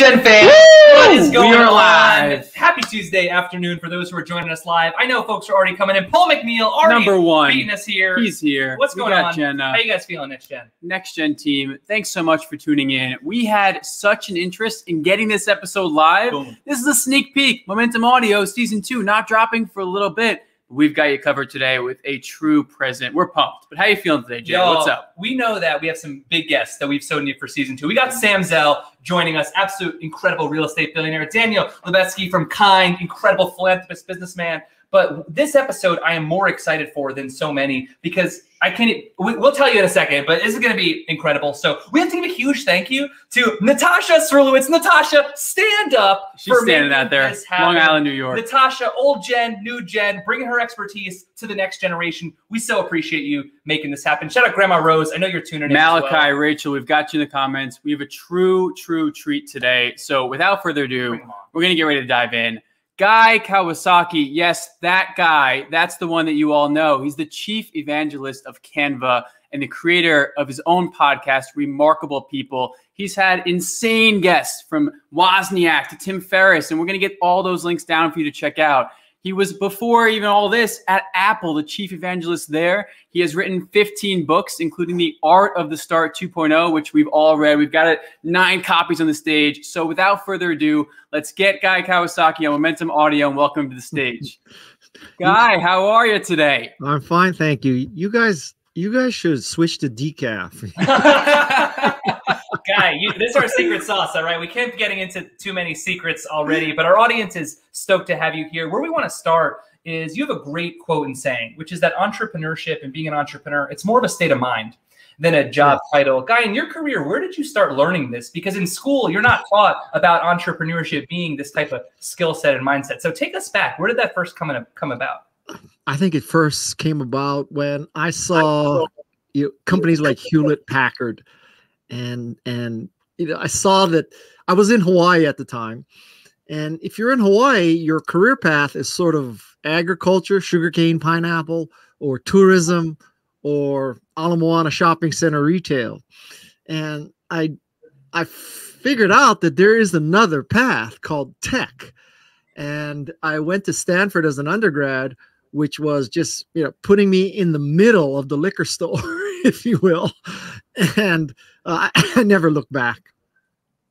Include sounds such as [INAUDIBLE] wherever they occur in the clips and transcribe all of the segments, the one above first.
Next Gen fans, what is going We are on? live. Happy Tuesday afternoon for those who are joining us live. I know folks are already coming in. Paul McNeil already Number one. beating us here. He's here. What's We going got on? Jenna. How you guys feeling, Next Gen? Next Gen team, thanks so much for tuning in. We had such an interest in getting this episode live. Boom. This is a sneak peek. Momentum Audio season two, not dropping for a little bit. We've got you covered today with a true present. We're pumped. But how are you feeling today, Jay? Yo, What's up? We know that we have some big guests that we've so needed for season two. We got Sam Zell joining us, absolute incredible real estate billionaire. Daniel Lubetzky from Kind, incredible philanthropist, businessman. But this episode, I am more excited for than so many because I can't. we- We'll tell you in a second, but this is going to be incredible. So we have to give a huge thank you to Natasha Srulowitz. Natasha, stand up. She's standing out there. Long Island, New York. Natasha, old gen, new gen, bringing her expertise to the next generation. We so appreciate you making this happen. Shout out Grandma Rose. I know you're tuning in. Malachi, well. Rachel, we've got you in the comments. We have a true, true treat today. So without further ado, Bring 'em on. we're going to get ready to dive in. Guy Kawasaki, yes, that guy, that's the one that you all know. He's the chief evangelist of Canva and the creator of his own podcast, Remarkable People. He's had insane guests from Wozniak to Tim Ferriss, and we're going to get all those links down for you to check out. He was before even all this at Apple, the chief evangelist there. He has written 15 books, including The Art of the Start 2.0, which we've all read. We've got it nine copies on the stage. So without further ado, let's get Guy Kawasaki on Momentum Audio and welcome to the stage. [LAUGHS] Guy, how are you today? I'm fine, thank you. You guys, you guys should switch to decaf. [LAUGHS] Guy, you, this is our secret sauce, all right? We can't be getting into too many secrets already, but our audience is stoked to have you here. Where we want to start is you have a great quote and saying, which is that entrepreneurship and being an entrepreneur, it's more of a state of mind than a job title. Guy, in your career, where did you start learning this? Because in school, you're not taught about entrepreneurship being this type of skill set and mindset. So take us back. Where did that first come, in, come about? I think it first came about when I saw you know, companies like Hewlett Packard, and and you know I saw that I was in Hawaii at the time, and if you're in Hawaii, your career path is sort of agriculture, sugarcane, pineapple, or tourism, or Ala Moana Shopping Center retail, and I I figured out that there is another path called tech, and I went to Stanford as an undergrad which was just you know putting me in the middle of the liquor store, [LAUGHS] if you will, [LAUGHS] and uh, I, [LAUGHS] never looked back.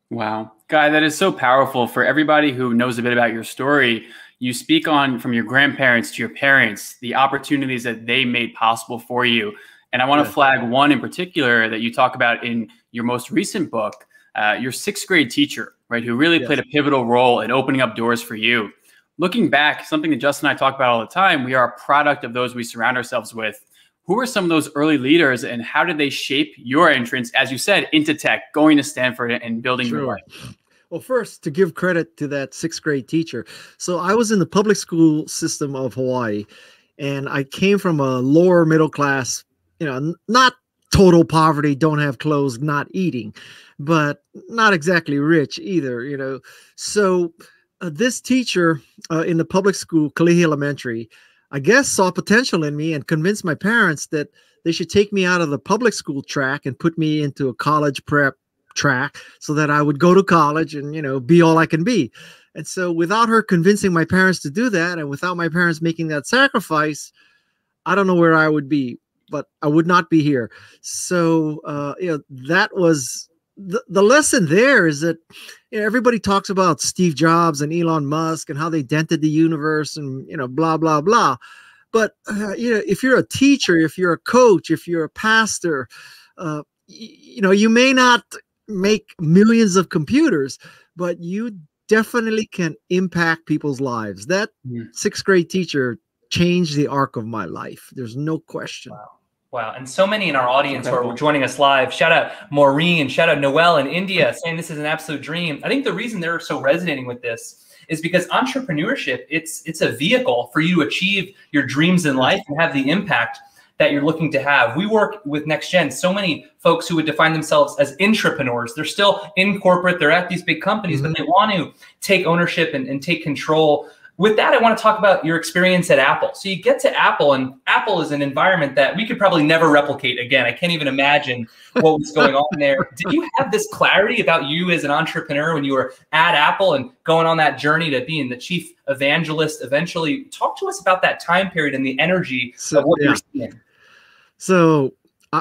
Wow. Guy, that is so powerful for everybody who knows a bit about your story. You speak on from your grandparents to your parents, the opportunities that they made possible for you. And I want to flag one in particular that you talk about in your most recent book, uh, your sixth grade teacher, right, who really Yes. played a pivotal role in opening up doors for you. Looking back, something that Justin and I talk about all the time, we are a product of those we surround ourselves with. Who were some of those early leaders and how did they shape your entrance, as you said, into tech, going to Stanford and building your Sure. life? Well, first to give credit to that sixth grade teacher. So I was in the public school system of Hawaii, and I came from a lower middle class, you know, not total poverty, don't have clothes, not eating, but not exactly rich either, you know. So uh, this teacher uh, in the public school, Kalihi Elementary, I guess saw potential in me and convinced my parents that they should take me out of the public school track and put me into a college prep track so that I would go to college and you know be all I can be. And so without her convincing my parents to do that and without my parents making that sacrifice, I don't know where I would be, but I would not be here. So uh you know that was the, the lesson there is that you know, everybody talks about Steve Jobs and Elon Musk and how they dented the universe and you know blah blah blah. But uh, you know if you're a teacher, if you're a coach, if you're a pastor, uh, you know you may not make millions of computers, but you definitely can impact people's lives. That Mm. sixth grade teacher changed the arc of my life. There's no question. Wow. Wow. And so many in our audience who are joining us live. Shout out Maureen, and shout out Noel in India saying this is an absolute dream. I think the reason they're so resonating with this is because entrepreneurship, it's it's a vehicle for you to achieve your dreams in life and have the impact that you're looking to have. We work with Next Gen, so many folks who would define themselves as intrapreneurs. They're still in corporate, they're at these big companies, but mm-hmm. they want to take ownership and, and take control with that, I want to talk about your experience at Apple. So you get to Apple, and Apple is an environment that we could probably never replicate again. I can't even imagine what was going on there. [LAUGHS] Did you have this clarity about you as an entrepreneur when you were at Apple and going on that journey to being the chief evangelist eventually? Talk to us about that time period and the energy so, of what yeah. you're seeing. So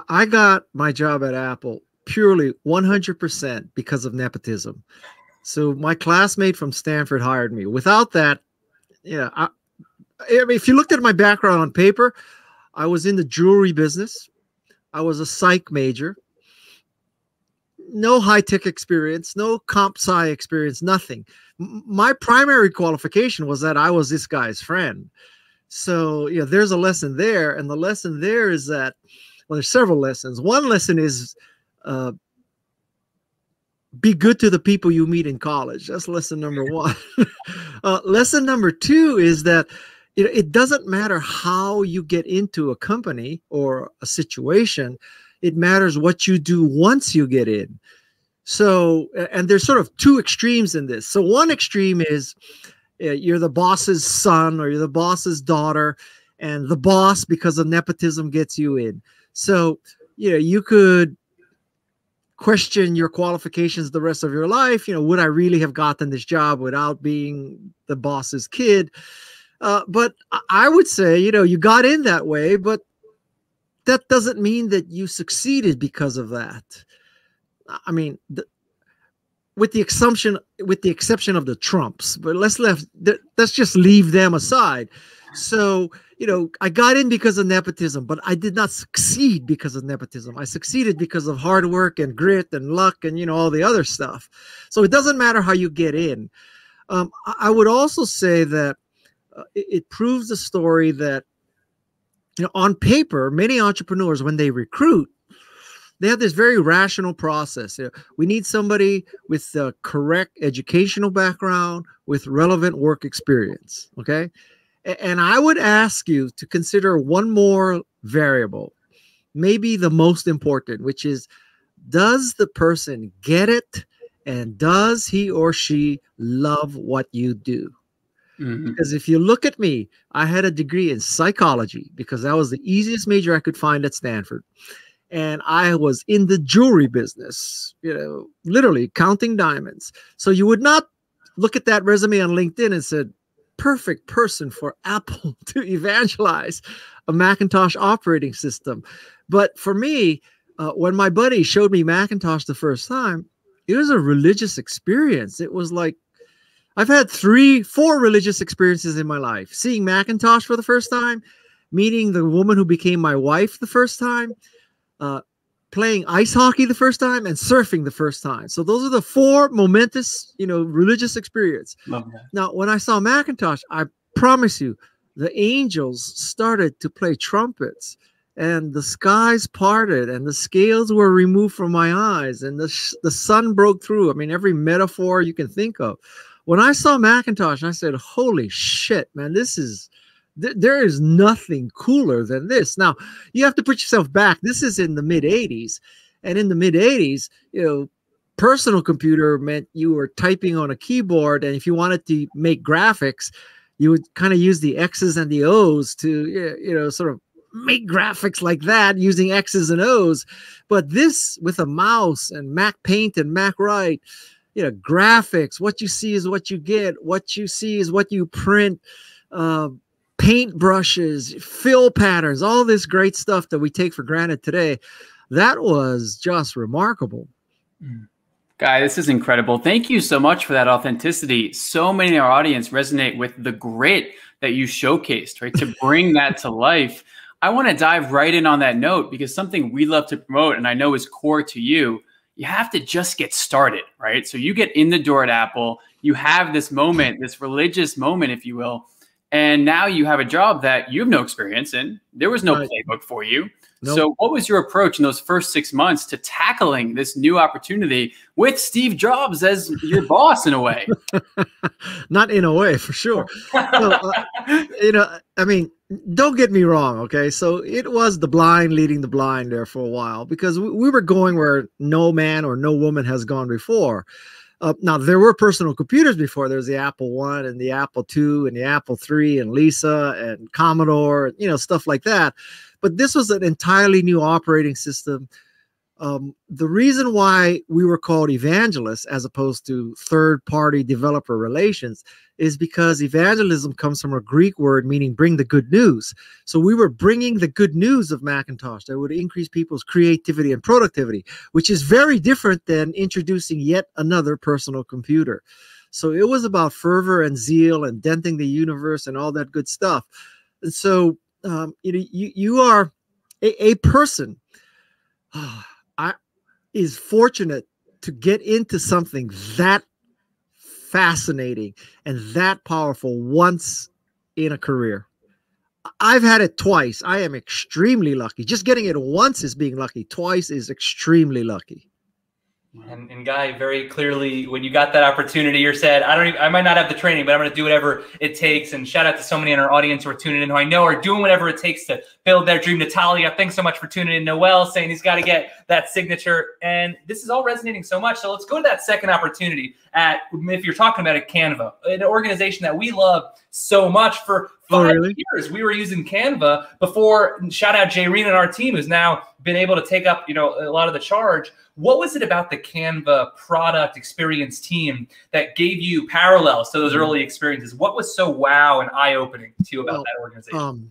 I got my job at Apple purely 100% because of nepotism. So my classmate from Stanford hired me. Without that, yeah, I, I mean, if you looked at my background on paper, I was in the jewelry business. I was a psych major. No high tech experience, no comp sci experience, nothing. My primary qualification was that I was this guy's friend. So, yeah, there's a lesson there. And the lesson there is that, well, there's several lessons. One lesson is uh, be good to the people you meet in college. That's lesson number [LAUGHS] one. uh, lesson number two is that you know, it doesn't matter how you get into a company or a situation, it matters what you do once you get in. So, and there's sort of two extremes in this. So, one extreme is uh, you're the boss's son or you're the boss's daughter, and the boss, because of nepotism, gets you in. So, you know, you could question your qualifications the rest of your life. You know, would I really have gotten this job without being the boss's kid? Uh, but I would say, you know, you got in that way, but that doesn't mean that you succeeded because of that. I mean, the, with the assumption, with the exception of the Trumps, but let's left, let's just leave them aside. So you know, I got in because of nepotism, but I did not succeed because of nepotism. I succeeded because of hard work and grit and luck and, you know, all the other stuff. So it doesn't matter how you get in. Um, I would also say that uh, it, it proves the story that, you know, on paper, many entrepreneurs, when they recruit, they have this very rational process. We need somebody with the correct educational background, with relevant work experience. Okay and I would ask you to consider one more variable, maybe the most important, which is does the person get it? And does he or she love what you do? Mm-hmm. Because if you look at me, I had a degree in psychology because that was the easiest major I could find at Stanford. And I was in the jewelry business, you know, literally counting diamonds. So you would not look at that resume on LinkedIn and said, perfect person for [LAUGHS] Apple to evangelize a Macintosh operating system. But for me, uh, when my buddy showed me Macintosh the first time, it was a religious experience. It was like I've had three, four religious experiences in my life. Seeing Macintosh for the first time, meeting the woman who became my wife the first time, uh, playing ice hockey the first time and surfing the first time. So those are the four momentous, you know, religious experience. Now, when I saw Macintosh, I promise you, the angels started to play trumpets and the skies parted and the scales were removed from my eyes and the, the sun broke through. I mean, every metaphor you can think of. When I saw Macintosh, I said, holy shit, man, this is th- there is nothing cooler than this. Now, you have to put yourself back. This is in the mid 80s. And in the mid 80s, you know, personal computer meant you were typing on a keyboard. And if you wanted to make graphics, you would kind of use the X's and the O's to, you know, sort of make graphics like that using X's and O's. But this with a mouse and Mac Paint and Mac Write, you know, graphics, what you see is what you get. What you see is what you print. Uh, paint brushes, fill patterns, all this great stuff that we take for granted today. That was just remarkable. Mm. Guy, this is incredible. Thank you so much for that authenticity. So many in our audience resonate with the grit that you showcased, right? To bring [LAUGHS] that to life. I want to dive right in on that note because something we love to promote and I know is core to you. You have to just get started, right? So you get in the door at Apple, you have this moment, this religious moment, if you will, and now you have a job that you have no experience in. There was no right. playbook for you. Nope. So, what was your approach in those first six months to tackling this new opportunity with Steve Jobs as your [LAUGHS] boss in a way? [LAUGHS] Not in a way, for sure. so, uh, [LAUGHS] you know, I mean, don't get me wrong, okay? So, it was the blind leading the blind there for a while because we, we were going where no man or no woman has gone before. Uh, now there were personal computers before. There's the Apple One and the Apple Two and the Apple Three and Lisa and Commodore, you know, stuff like that. But this was an entirely new operating system. Um, the reason why we were called evangelists as opposed to third-party developer relations is because evangelism comes from a Greek word meaning bring the good news. So we were bringing the good news of Macintosh that would increase people's creativity and productivity, which is very different than introducing yet another personal computer. So it was about fervor and zeal and denting the universe and all that good stuff. And so um, you know, you, you are a, a person [SIGHS] is fortunate to get into something that fascinating and that powerful once in a career. I've had it twice. I am extremely lucky. Just getting it once is being lucky. Twice is extremely lucky. And, and, Guy, very clearly, when you got that opportunity, you said, "I don't. Even, I might not have the training, but I'm going to do whatever it takes." And shout out to so many in our audience who are tuning in, who I know are doing whatever it takes to build their dream. Natalia, thanks so much for tuning in. Noel saying he's got to get that signature, and this is all resonating so much. So let's go to that second opportunity. At if you're talking about a Canva, an organization that we love so much for oh, five oh, really? years. We were using Canva before. Shout out Jay Reen and our team, who's now been able to take up you know a lot of the charge. What was it about the Canva product experience team that gave you parallels to those mm-hmm. early experiences? What was so wow and eye opening to you about well, that organization? Um,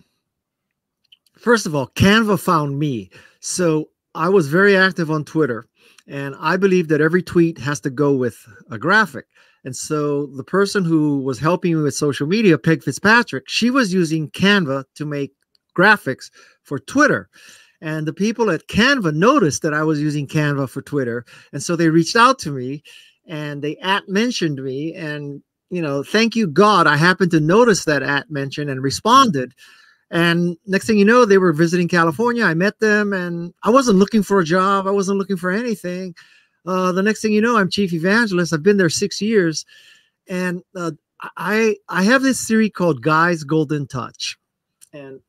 first of all, Canva found me. So I was very active on Twitter, and I believe that every tweet has to go with a graphic. And so the person who was helping me with social media, Peg Fitzpatrick, she was using Canva to make graphics for Twitter. And the people at Canva noticed that I was using Canva for Twitter. And so they reached out to me and they at mentioned me. And, you know, thank you, God, I happened to notice that at mention and responded. And next thing you know, they were visiting California. I met them and I wasn't looking for a job, I wasn't looking for anything. Uh, the next thing you know, I'm chief evangelist. I've been there six years. And uh, I I have this theory called Guy's Golden Touch. And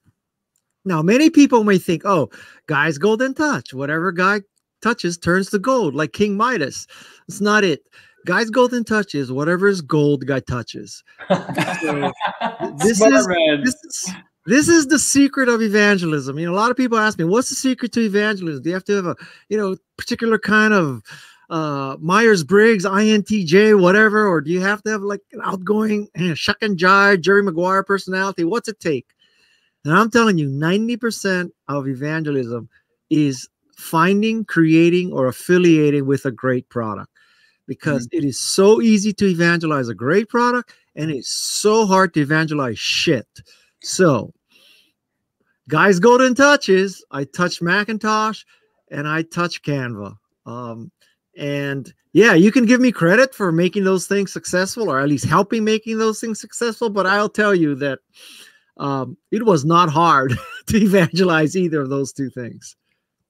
now, many people may think, oh, Guy's golden touch. Whatever Guy touches turns to gold, like King Midas. It's not it. Guy's golden touch is whatever is gold Guy touches. [LAUGHS] So [LAUGHS] this, is, this is this is the secret of evangelism. You know, a lot of people ask me, what's the secret to evangelism? Do you have to have a, you know, particular kind of uh Myers Briggs, INTJ, whatever, or do you have to have like an outgoing you know, shuck and jive Jerry Maguire personality? What's it take? And I'm telling you, 90% of evangelism is finding, creating, or affiliating with a great product because mm-hmm. it is so easy to evangelize a great product and it's so hard to evangelize shit. So, guys, golden touches. I touch Macintosh and I touch Canva. Um, and yeah, you can give me credit for making those things successful or at least helping making those things successful. But I'll tell you that um, it was not hard [LAUGHS] to evangelize either of those two things.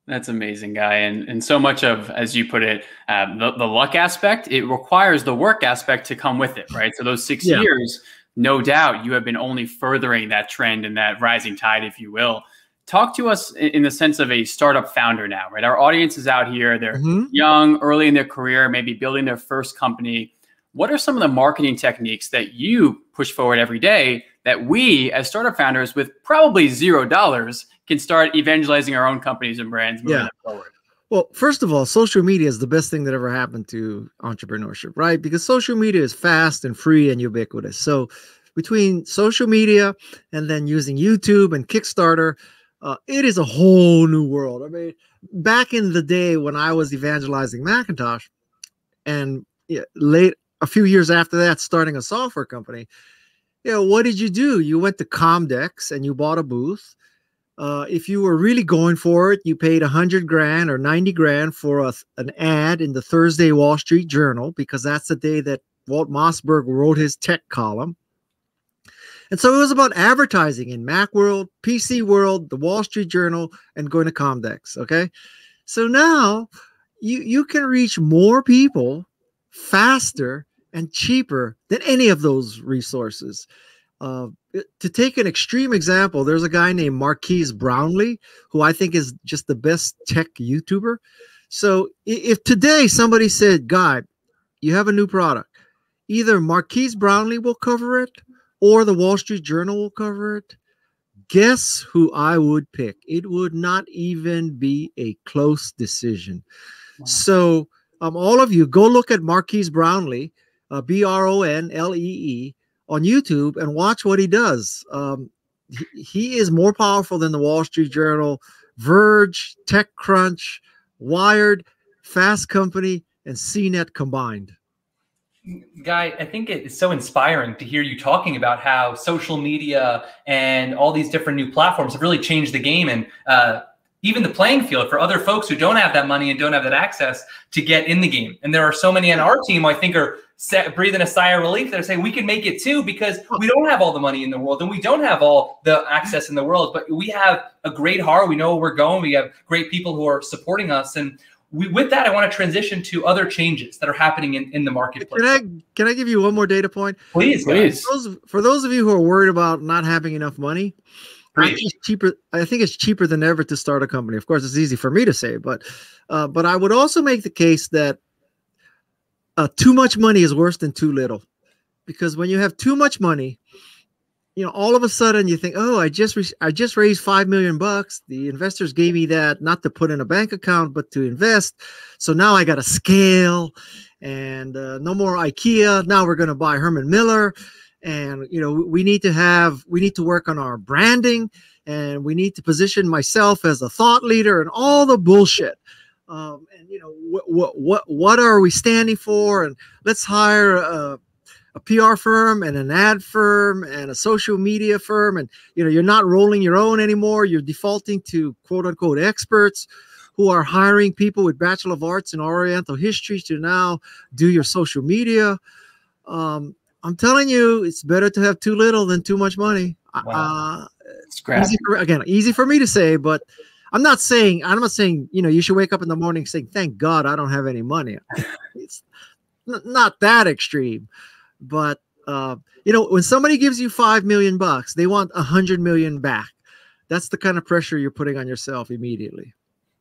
That's amazing, guy, and and so much of, as you put it, um, the, the luck aspect. It requires the work aspect to come with it, right? So those six yeah. years, no doubt, you have been only furthering that trend and that rising tide, if you will. Talk to us in the sense of a startup founder now, right? Our audience is out here; they're mm-hmm. young, early in their career, maybe building their first company. What are some of the marketing techniques that you push forward every day that we as startup founders with probably zero dollars can start evangelizing our own companies and brands moving yeah. forward? Well, first of all, social media is the best thing that ever happened to entrepreneurship, right? Because social media is fast and free and ubiquitous. So, between social media and then using YouTube and Kickstarter, uh, it is a whole new world. I mean, back in the day when I was evangelizing Macintosh, and late a few years after that, starting a software company, you know, what did you do? You went to Comdex and you bought a booth. Uh, if you were really going for it, you paid a hundred grand or 90 grand for a, an ad in the Thursday Wall Street Journal because that's the day that Walt Mossberg wrote his tech column. And so it was about advertising in Macworld, PC World, the Wall Street Journal, and going to Comdex. Okay. So now you, you can reach more people faster and cheaper than any of those resources. Uh, to take an extreme example, there's a guy named Marques Brownlee who I think is just the best tech YouTuber. So if today somebody said, "Guy, you have a new product. Either Marques Brownlee will cover it or the Wall Street Journal will cover it. Guess who I would pick? It would not even be a close decision. Wow. So, um, all of you, go look at Marques Brownlee, uh, B R O N L E E, on YouTube and watch what he does. Um, he, he is more powerful than the Wall Street Journal, Verge, TechCrunch, Wired, Fast Company, and CNET combined. Guy, I think it's so inspiring to hear you talking about how social media and all these different new platforms have really changed the game and uh, even the playing field for other folks who don't have that money and don't have that access to get in the game. And there are so many on our team I think are set, breathing a sigh of relief. They're saying we can make it too because we don't have all the money in the world and we don't have all the access in the world, but we have a great heart. We know where we're going. We have great people who are supporting us. And we, with that, I want to transition to other changes that are happening in, in the marketplace. Can I can I give you one more data point? Please, please. For those, for those of you who are worried about not having enough money, I think it's cheaper. I think it's cheaper than ever to start a company. Of course, it's easy for me to say, but uh, but I would also make the case that uh, too much money is worse than too little, because when you have too much money, you know, all of a sudden you think, oh, I just I just raised five million bucks. The investors gave me that not to put in a bank account, but to invest. So now I got to scale, and uh, no more IKEA. Now we're going to buy Herman Miller and you know we need to have we need to work on our branding and we need to position myself as a thought leader and all the bullshit um, and you know what what what what are we standing for? And let's hire a, a pr firm and an ad firm and a social media firm. And you know you're not rolling your own anymore. You're defaulting to quote unquote experts who are hiring people with bachelor of arts in oriental history to now do your social media. Um, I'm telling you, it's better to have too little than too much money. Wow. Uh, easy for, again, easy for me to say, but I'm not saying I'm not saying you know you should wake up in the morning saying thank God I don't have any money. [LAUGHS] it's not that extreme, but uh, you know when somebody gives you five million bucks, they want a hundred million back. That's the kind of pressure you're putting on yourself immediately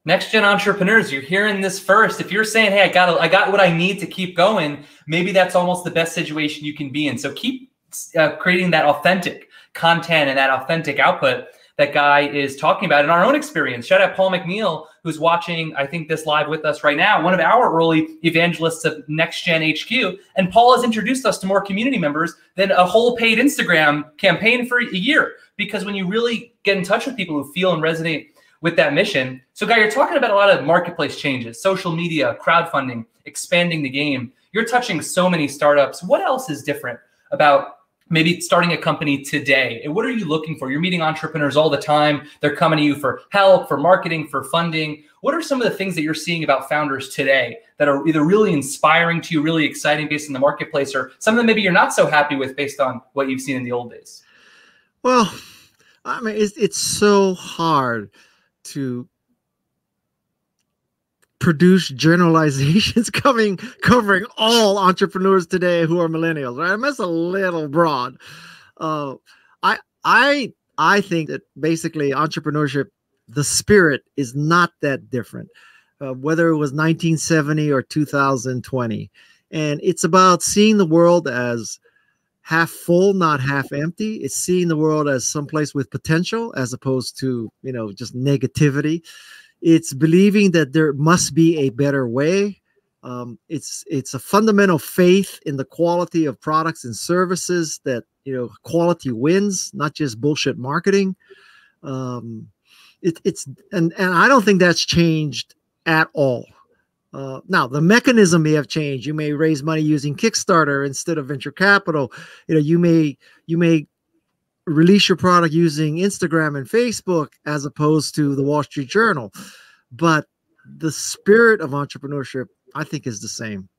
next gen entrepreneurs you're hearing this first if you're saying hey i got i got what i need to keep going maybe that's almost the best situation you can be in so keep uh, creating that authentic content and that authentic output that guy is talking about in our own experience shout out paul mcneil who's watching i think this live with us right now one of our early evangelists of next gen hq and paul has introduced us to more community members than a whole paid instagram campaign for a year because when you really get in touch with people who feel and resonate with that mission. So, Guy, you're talking about a lot of marketplace changes, social media, crowdfunding, expanding the game. You're touching so many startups. What else is different about maybe starting a company today? And what are you looking for? You're meeting entrepreneurs all the time. They're coming to you for help, for marketing, for funding. What are some of the things that you're seeing about founders today that are either really inspiring to you, really exciting based on the marketplace, or some of them maybe you're not so happy with based on what you've seen in the old days? Well, I mean, it's, it's so hard to produce generalizations [LAUGHS] coming covering all entrepreneurs today who are millennials right I mean, that's a little broad uh, i i i think that basically entrepreneurship the spirit is not that different uh, whether it was 1970 or 2020 and it's about seeing the world as half full, not half empty. It's seeing the world as someplace with potential as opposed to, you know, just negativity. It's believing that there must be a better way. Um, it's it's a fundamental faith in the quality of products and services that you know quality wins, not just bullshit marketing. Um, it, it's and and I don't think that's changed at all. Uh, now the mechanism may have changed. You may raise money using Kickstarter instead of venture capital. You know, you may you may release your product using Instagram and Facebook as opposed to the Wall Street Journal. But the spirit of entrepreneurship, I think, is the same.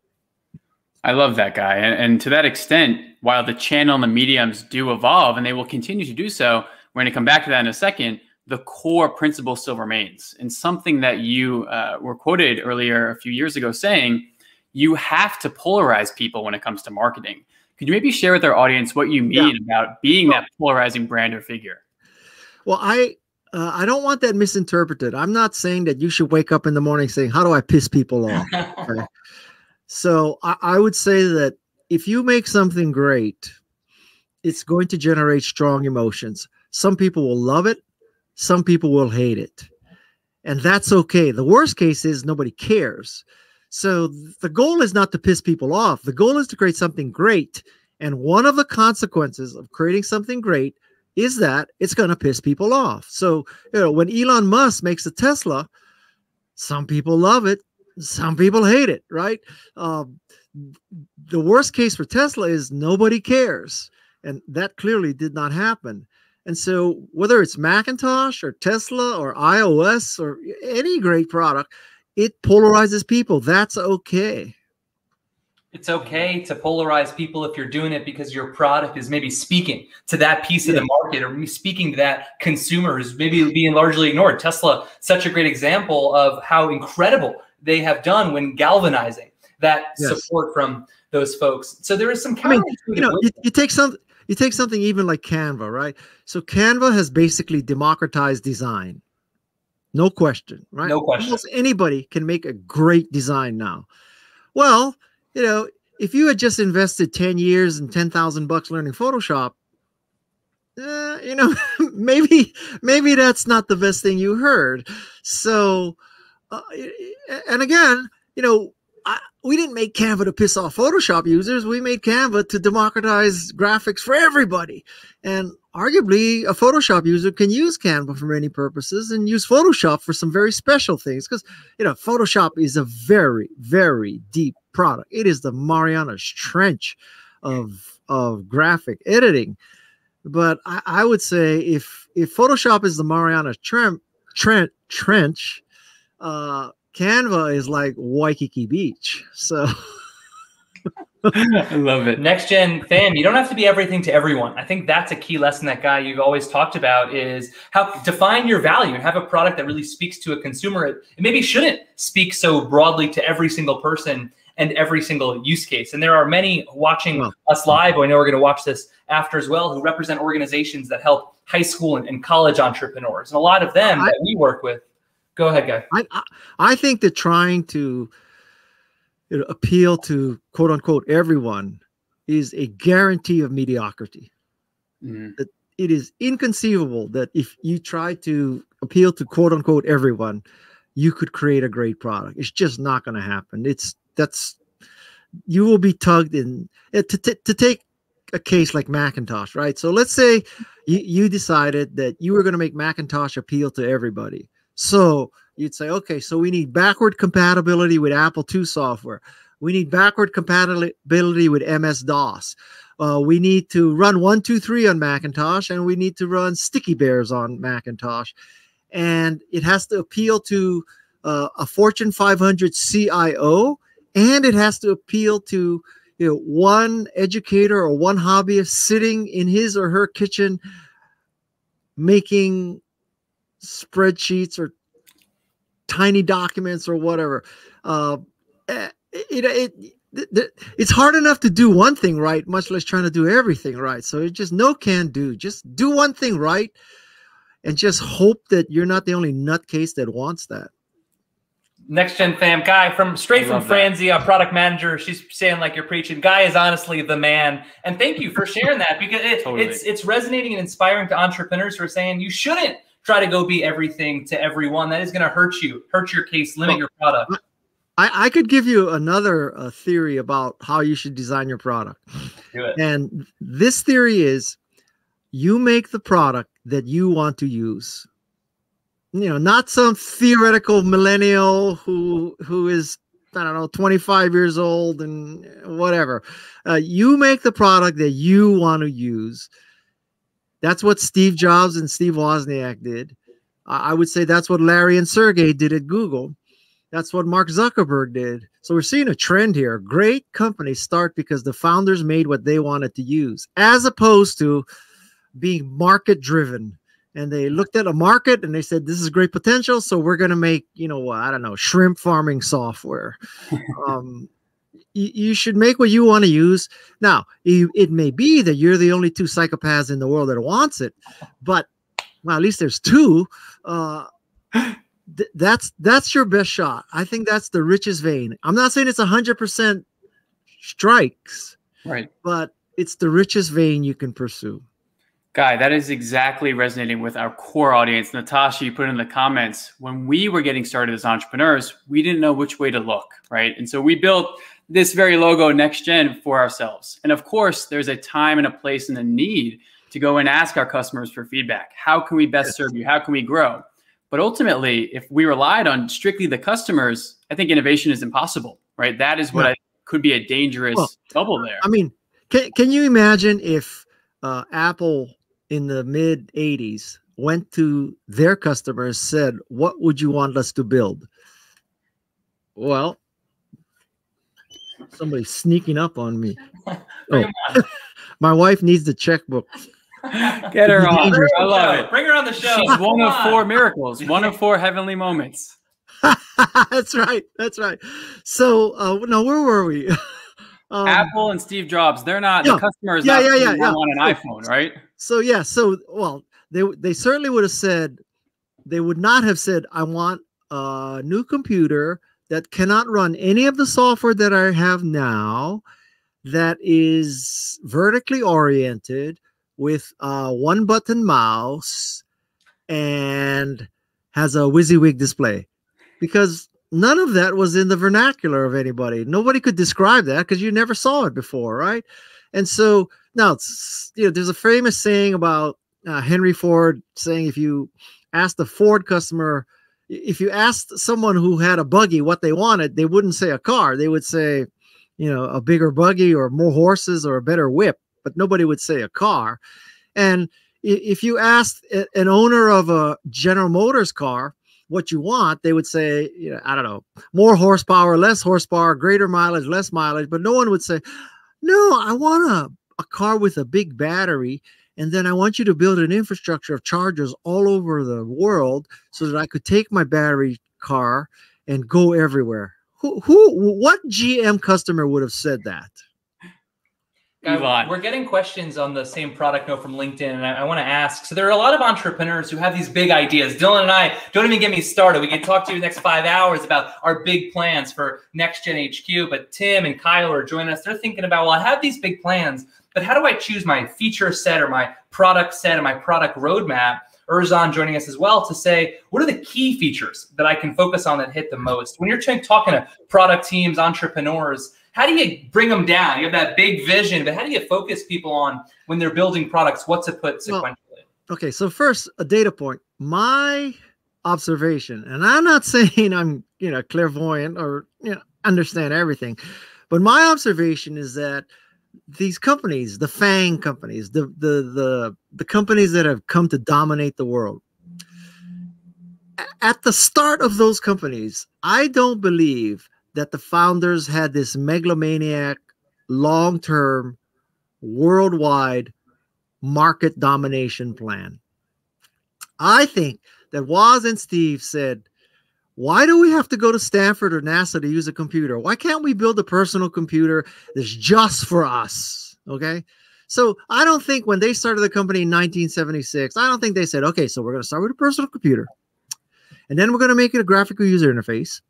I love that guy. And, and to that extent, while the channel and the mediums do evolve and they will continue to do so, we're going to come back to that in a second the core principle still remains. And something that you uh, were quoted earlier a few years ago saying, you have to polarize people when it comes to marketing. Could you maybe share with our audience what you mean yeah. about being well, that polarizing brand or figure? Well, I uh, I don't want that misinterpreted. I'm not saying that you should wake up in the morning saying, "How do I piss people off?" [LAUGHS] Okay? So I, I would say that if you make something great, it's going to generate strong emotions. Some people will love it, some people will hate it. And that's okay. The worst case is nobody cares. So the goal is not to piss people off. The goal is to create something great. And one of the consequences of creating something great is that it's going to piss people off. So, you know, when Elon Musk makes a Tesla, some people love it, some people hate it, right? Um, the worst case for Tesla is nobody cares. And that clearly did not happen. And so, whether it's Macintosh or Tesla or iOS or any great product, it polarizes people. That's okay. It's okay to polarize people if you're doing it because your product is maybe speaking to that piece yeah. of the market or speaking to that consumer who's maybe being largely ignored. Tesla, such a great example of how incredible they have done when galvanizing that yes. support from those folks. So there is some. I mean, you know, you, you take some you take something even like Canva, right? So Canva has basically democratized design. No question, right? No question. Almost anybody can make a great design now. Well, you know, if you had just invested 10 years and 10,000 bucks learning Photoshop, uh, you know, [LAUGHS] maybe maybe that's not the best thing you heard. So, uh, and again, you know, I, we didn't make Canva to piss off Photoshop users. We made Canva to democratize graphics for everybody. And arguably, a Photoshop user can use Canva for many purposes and use Photoshop for some very special things. Because, you know, Photoshop is a very, very deep product. It is the Mariana's Trench of, of graphic editing. But I, I would say if if Photoshop is the Mariana Trent, Trent Trench, uh, Canva is like Waikiki Beach. So [LAUGHS] I love it. Next gen fam, you don't have to be everything to everyone. I think that's a key lesson that guy you've always talked about is how define your value and have a product that really speaks to a consumer. It maybe shouldn't speak so broadly to every single person and every single use case. And there are many watching wow. us live, I know we're going to watch this after as well, who represent organizations that help high school and, and college entrepreneurs. And a lot of them I, that we work with Go ahead, guy. I, I think that trying to you know, appeal to quote unquote everyone is a guarantee of mediocrity. Mm. That it is inconceivable that if you try to appeal to quote unquote everyone, you could create a great product. It's just not going to happen. It's that's you will be tugged in eh, to, to, to take a case like Macintosh, right? So let's say you, you decided that you were going to make Macintosh appeal to everybody. So you'd say, okay, so we need backward compatibility with Apple II software. We need backward compatibility with MS DOS. Uh, we need to run one, two, three on Macintosh, and we need to run Sticky Bears on Macintosh. And it has to appeal to uh, a Fortune 500 CIO, and it has to appeal to you know one educator or one hobbyist sitting in his or her kitchen making spreadsheets or tiny documents or whatever. Uh, eh, it, it, it, it's hard enough to do one thing right, much less trying to do everything right. So it's just no can do. Just do one thing right and just hope that you're not the only nutcase that wants that. Next gen fam, Guy from straight from Franzi, a product manager. She's saying like you're preaching. Guy is honestly the man, and thank you for sharing that because it, totally. it's it's resonating and inspiring to entrepreneurs who are saying you shouldn't try to go be everything to everyone. That is going to hurt you, hurt your case, limit well, your product. I, I could give you another uh, theory about how you should design your product. Do it. And this theory is you make the product that you want to use. You know, not some theoretical millennial who who is I don't know 25 years old and whatever. Uh, you make the product that you want to use that's what Steve Jobs and Steve Wozniak did. I would say that's what Larry and Sergey did at Google. That's what Mark Zuckerberg did. So we're seeing a trend here. Great companies start because the founders made what they wanted to use, as opposed to being market driven. And they looked at a market and they said, "This is great potential, so we're going to make, you know, I don't know, shrimp farming software." [LAUGHS] um, you, should make what you want to use. Now, you, it may be that you're the only two psychopaths in the world that wants it, but well, at least there's two. Uh, th- that's that's your best shot. I think that's the richest vein. I'm not saying it's hundred percent strikes, Right. but it's the richest vein you can pursue. Guy, that is exactly resonating with our core audience. Natasha, you put in the comments when we were getting started as entrepreneurs, we didn't know which way to look, right? And so we built this very logo next gen for ourselves. And of course, there's a time and a place and a need to go and ask our customers for feedback. How can we best serve you? How can we grow? But ultimately, if we relied on strictly the customers, I think innovation is impossible, right? That is what Yeah. I could be a dangerous Well, bubble there. I mean, can can you imagine if uh, Apple in the mid '80s went to their customers said, "What would you want us to build?" Well, somebody's sneaking up on me. [LAUGHS] Bring Oh. 'em [LAUGHS] My wife needs the checkbook. [LAUGHS] Get her on. Dangerous. I love it. Bring her on the show. She's one Come of four miracles, one of four heavenly moments. that's right. That's right. So, uh, no, where were we? um, Apple and Steve Jobs, they're not Yeah. the customer is Yeah, not yeah, saying, yeah, "I yeah. want an iPhone, right? So yeah, so well, they they certainly would have said they would not have said I want a new computer that cannot run any of the software that I have now that is vertically oriented with a one button mouse and has a WYSIWYG display because none of that was in the vernacular of anybody. Nobody could describe that because you never saw it before, right? And so now you know there's a famous saying about uh, Henry Ford saying if you ask the Ford customer if you asked someone who had a buggy what they wanted they wouldn't say a car they would say you know a bigger buggy or more horses or a better whip but nobody would say a car and if you asked an owner of a General Motors car what you want they would say you know I don't know more horsepower less horsepower greater mileage less mileage but no one would say no, I want a, a car with a big battery. And then I want you to build an infrastructure of chargers all over the world so that I could take my battery car and go everywhere. Who, who, what GM customer would have said that? Guy, Elon. we're getting questions on the same product note from LinkedIn, and I, I want to ask. So there are a lot of entrepreneurs who have these big ideas. Dylan and I don't even get me started. We can talk to you the next five hours about our big plans for Next Gen HQ. But Tim and Kyle are joining us. They're thinking about, well, I have these big plans, but how do I choose my feature set or my product set and my product roadmap? Urzan joining us as well to say, what are the key features that I can focus on that hit the most? When you're t- talking to product teams, entrepreneurs, how do you bring them down? You have that big vision, but how do you focus people on when they're building products, what to put Well, sequentially? Okay, so first, a data point. My observation, and I'm not [LAUGHS] saying I'm, you know, clairvoyant or, you know, understand everything, but my observation is that these companies, the FANG companies, the the the the companies that have come to dominate the world, at the start of those companies, I don't believe that the founders had this megalomaniac, long-term, worldwide market domination plan. I think that Woz and Steve said, why do we have to go to Stanford or NASA to use a computer? Why can't we build a personal computer that's just for us? Okay. So I don't think when they started the company in 1976, I don't think they said, okay, so we're going to start with a personal computer. And then we're going to make it a graphical user interface.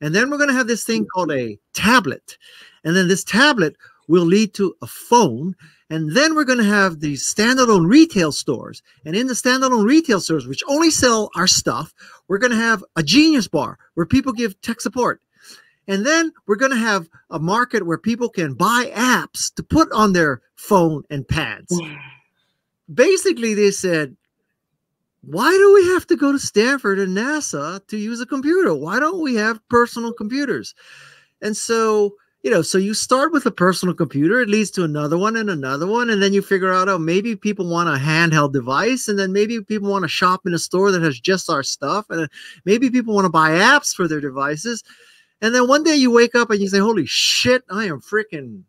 And then we're going to have this thing called a tablet. And then this tablet will lead to a phone. And then we're going to have these standalone retail stores. And in the standalone retail stores, which only sell our stuff, we're going to have a genius bar where people give tech support. And then we're going to have a market where people can buy apps to put on their phone and pads. Basically, they said, why do we have to go to Stanford and NASA to use a computer? Why don't we have personal computers? And so, you know, so you start with a personal computer, it leads to another one and another one, and then you figure out, oh, maybe people want a handheld device, and then maybe people want to shop in a store that has just our stuff, and maybe people want to buy apps for their devices. And then one day you wake up and you say, holy shit, I am freaking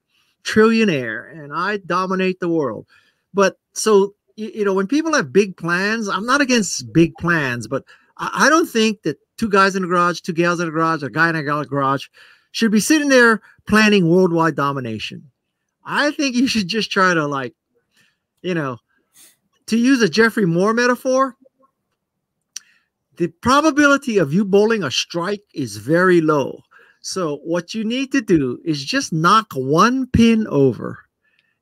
trillionaire and I dominate the world. But so, you, know, when people have big plans, I'm not against big plans, but I, don't think that two guys in the garage, two gals in the garage, a guy in a gal garage should be sitting there planning worldwide domination. I think you should just try to like, you know, to use a Geoffrey Moore metaphor, the probability of you bowling a strike is very low. So what you need to do is just knock one pin over.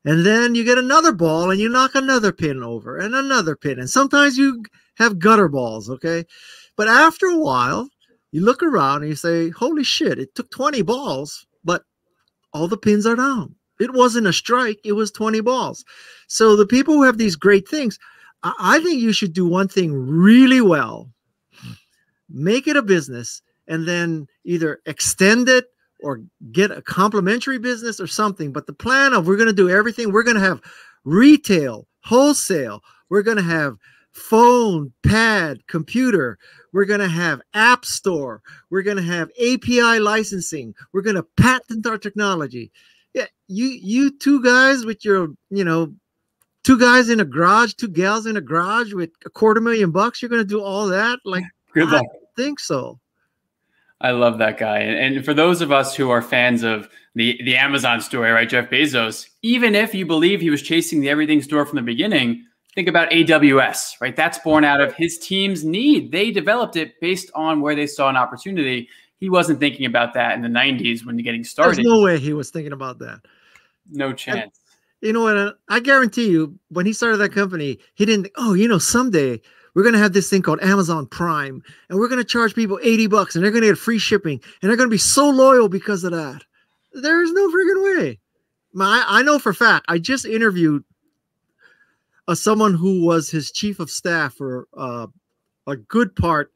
And then you get another ball and you knock another pin over and another pin. And sometimes you have gutter balls, okay? But after a while, you look around and you say, holy shit, it took 20 balls, but all the pins are down. It wasn't a strike, it was 20 balls. So the people who have these great things, I, think you should do one thing really well make it a business and then either extend it or get a complementary business or something. But the plan of we're going to do everything, we're going to have retail, wholesale, we're going to have phone, pad, computer, we're going to have app store, we're going to have API licensing, we're going to patent our technology. Yeah, you you two guys with your, you know, two guys in a garage, two gals in a garage with a quarter million bucks, you're going to do all that? Like [LAUGHS] Good luck. I think so. I love that guy. And, and for those of us who are fans of the, the Amazon story, right, Jeff Bezos, even if you believe he was chasing the everything store from the beginning, think about AWS, right? That's born out of his team's need. They developed it based on where they saw an opportunity. He wasn't thinking about that in the 90s when getting started. There's no way he was thinking about that. No chance. And, you know what? I guarantee you, when he started that company, he didn't think, oh, you know, someday we're going to have this thing called Amazon Prime, and we're going to charge people 80 bucks and they're going to get free shipping, and they're going to be so loyal because of that. There is no freaking way. My, I know for fact, I just interviewed uh, someone who was his chief of staff for uh, a good part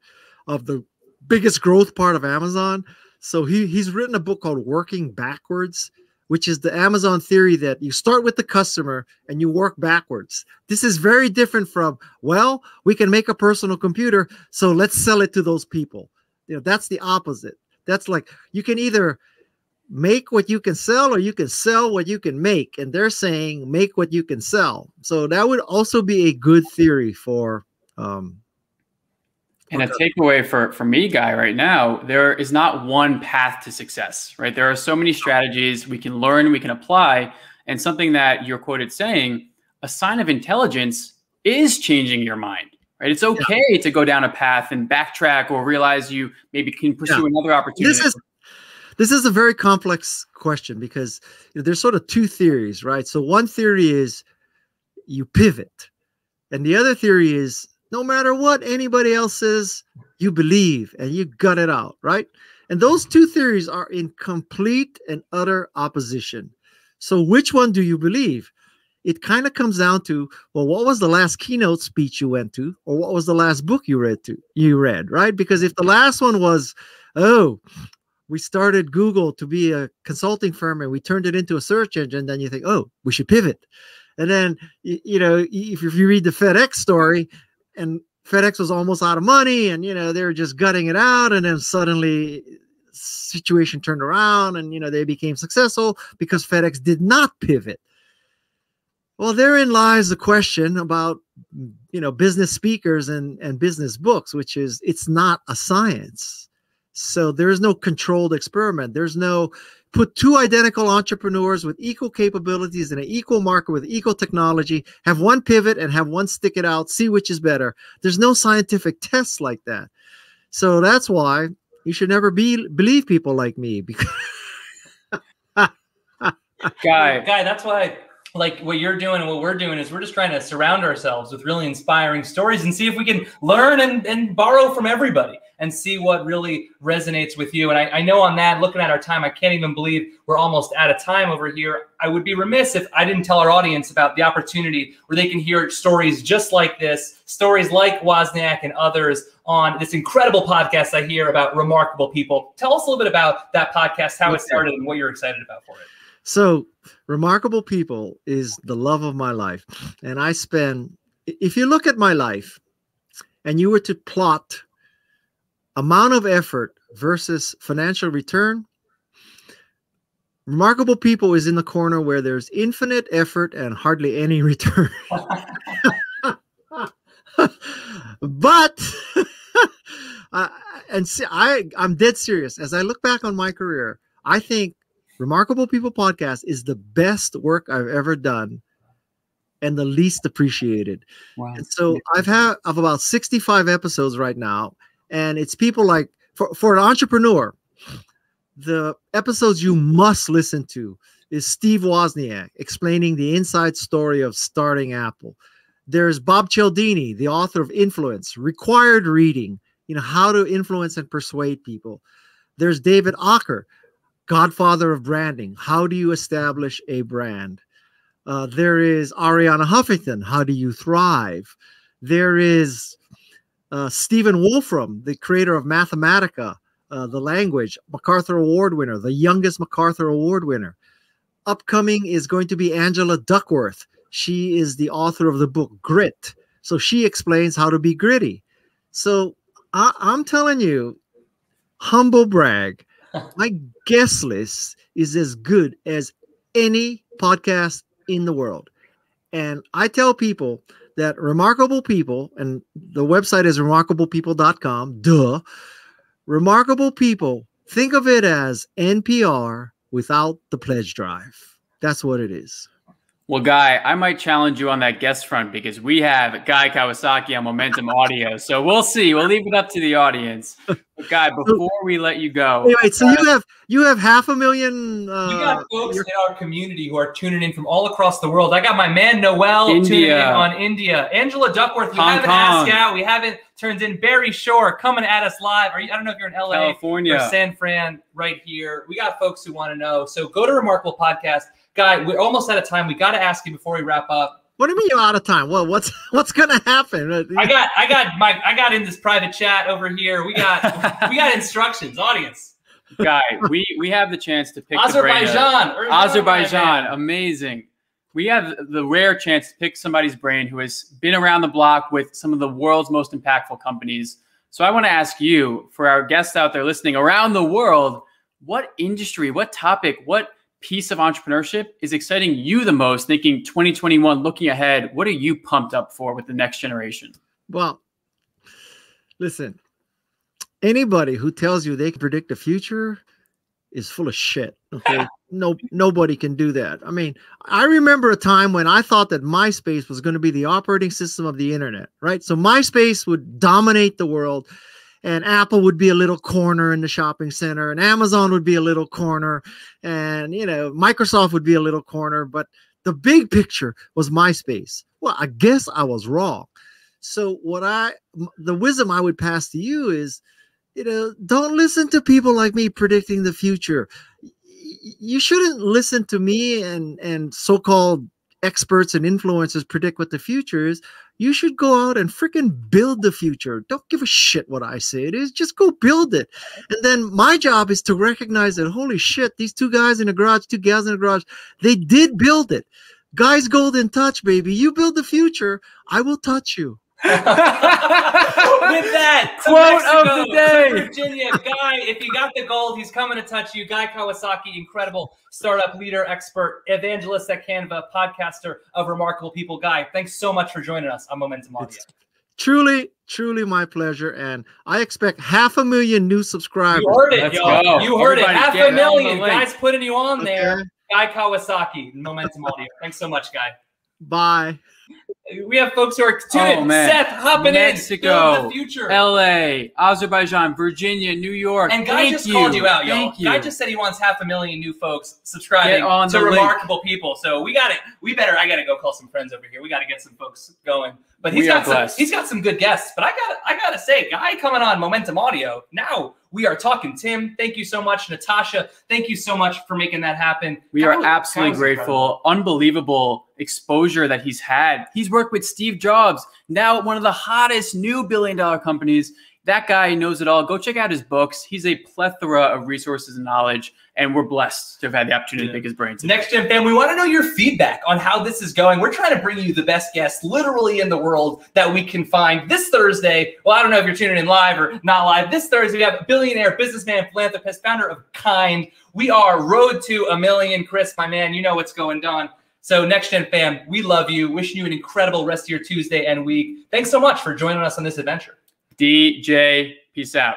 of the biggest growth part of Amazon. So he, he's written a book called Working Backwards which is the Amazon theory that you start with the customer and you work backwards. This is very different from, well, we can make a personal computer, so let's sell it to those people. You know, that's the opposite. That's like you can either make what you can sell or you can sell what you can make. And they're saying make what you can sell. So that would also be a good theory for um, and a takeaway for, for me, Guy, right now, there is not one path to success, right? There are so many strategies we can learn, we can apply. And something that you're quoted saying, a sign of intelligence is changing your mind, right? It's okay yeah. to go down a path and backtrack or realize you maybe can pursue yeah. another opportunity. This is, this is a very complex question because you know, there's sort of two theories, right? So one theory is you pivot. And the other theory is no matter what anybody else says, you believe and you gut it out, right? And those two theories are in complete and utter opposition. So, which one do you believe? It kind of comes down to, well, what was the last keynote speech you went to, or what was the last book you read to? You read, right? Because if the last one was, oh, we started Google to be a consulting firm and we turned it into a search engine, then you think, oh, we should pivot. And then, you know, if you read the FedEx story, and FedEx was almost out of money and you know they were just gutting it out and then suddenly situation turned around and you know they became successful because FedEx did not pivot. Well, therein lies the question about you know business speakers and and business books, which is it's not a science. So there is no controlled experiment. There's no put two identical entrepreneurs with equal capabilities in an equal market with equal technology, have one pivot and have one stick it out, see which is better. There's no scientific [LAUGHS] tests like that. So that's why you should never be believe people like me because [LAUGHS] guy guy that's why like what you're doing and what we're doing is we're just trying to surround ourselves with really inspiring stories and see if we can learn and, and borrow from everybody and see what really resonates with you. And I, I, know on that, looking at our time, I can't even believe we're almost out of time over here. I would be remiss if I didn't tell our audience about the opportunity where they can hear stories just like this, stories like Wozniak and others on this incredible podcast I hear about remarkable people. Tell us a little bit about that podcast, how it started, and what you're excited about for it. So, Remarkable People is the love of my life. And I spend, if you look at my life and you were to plot amount of effort versus financial return, remarkable people is in the corner where there's infinite effort and hardly any return. [LAUGHS] but [LAUGHS] uh, and see, I I'm dead serious. As I look back on my career, I think Remarkable People podcast is the best work I've ever done and the least appreciated. Wow. And so I've had of about 65 episodes right now and it's people like for, for an entrepreneur the episodes you must listen to is steve wozniak explaining the inside story of starting apple there's bob cialdini the author of influence required reading you know how to influence and persuade people there's david Aaker, godfather of branding how do you establish a brand uh, there is arianna huffington how do you thrive there is uh, Stephen Wolfram, the creator of Mathematica, uh, the language, MacArthur Award winner, the youngest MacArthur Award winner. Upcoming is going to be Angela Duckworth. She is the author of the book Grit. So she explains how to be gritty. So I, I'm telling you, humble brag, my guest list is as good as any podcast in the world. And I tell people that remarkable people, and the website is remarkablepeople.com, duh. Remarkable people, think of it as NPR without the pledge drive. That's what it is. Well, Guy, I might challenge you on that guest front because we have Guy Kawasaki on Momentum Audio. So we'll see. We'll leave it up to the audience. But Guy, before we let you go, anyway, so you have you have half a million. Uh, we got folks in our community who are tuning in from all across the world. I got my man Noel India. tuning in on India. Angela Duckworth, we Hong haven't Kong. asked out. We haven't turned in. Barry Shore coming at us live. Are you, I don't know if you're in LA, California, or San Fran, right here. We got folks who want to know. So go to Remarkable Podcast Guy, we're almost out of time. We got to ask you before we wrap up. What do you mean you're out of time? Well, what's [LAUGHS] what's gonna happen? I got I got my I got in this private chat over here. We got [LAUGHS] we got instructions, audience. Guy, we we have the chance to pick Azerbaijan. Azerbaijan, amazing. We have the rare chance to pick somebody's brain who has been around the block with some of the world's most impactful companies. So I want to ask you, for our guests out there listening around the world, what industry, what topic, what piece of entrepreneurship is exciting you the most thinking 2021 looking ahead what are you pumped up for with the next generation? Well listen anybody who tells you they can predict the future is full of shit okay? [LAUGHS] No nobody can do that. I mean i remember a time when i thought that myspace was going to be the operating system of the internet right? So myspace would dominate the world and Apple would be a little corner in the shopping center, and Amazon would be a little corner, and you know, Microsoft would be a little corner, but the big picture was MySpace. Well, I guess I was wrong. So what I the wisdom I would pass to you is, you know, don't listen to people like me predicting the future. You shouldn't listen to me and and so-called experts and influencers predict what the future is. You should go out and freaking build the future. Don't give a shit what I say it is. Just go build it. And then my job is to recognize that holy shit, these two guys in the garage, two gals in the garage, they did build it. Guys golden touch, baby. You build the future, I will touch you. With that, [LAUGHS] quote Mexico, of the day, Virginia guy. If you got the gold, he's coming to touch you. Guy Kawasaki, incredible startup leader, expert, evangelist at Canva, podcaster of remarkable people. Guy, thanks so much for joining us on Momentum Audio. It's truly, truly my pleasure, and I expect half a million new subscribers. You heard it, yo. You heard Everybody it. Half a million. Guys putting you on okay. there. Guy Kawasaki, Momentum Audio. Thanks so much, Guy. Bye. We have folks who are tuning. Oh, man. Seth hopping Mexico, in. the future. LA, Azerbaijan, Virginia, New York. And Guy just you. called you out, y'all. Guy just said he wants half a million new folks subscribing to remarkable link. people. So we got it. We better. I got to go call some friends over here. We got to get some folks going. But he's we got some, he's got some good guests. But I got I got to say, Guy coming on Momentum Audio now we are talking Tim. Thank you so much, Natasha. Thank you so much for making that happen. We are absolutely grateful. Incredible. Unbelievable exposure that he's had. He's worked with Steve Jobs, now one of the hottest new billion dollar companies. That guy knows it all. Go check out his books. He's a plethora of resources and knowledge, and we're blessed to have had the opportunity yeah. to pick his brain. Next Gen fam, we want to know your feedback on how this is going. We're trying to bring you the best guests literally in the world that we can find this Thursday. Well, I don't know if you're tuning in live or not live. This Thursday, we have billionaire, businessman, philanthropist, founder of Kind. We are road to a million. Chris, my man, you know what's going on. So, Next Gen fam, we love you. Wishing you an incredible rest of your Tuesday and week. Thanks so much for joining us on this adventure. DJ, peace out.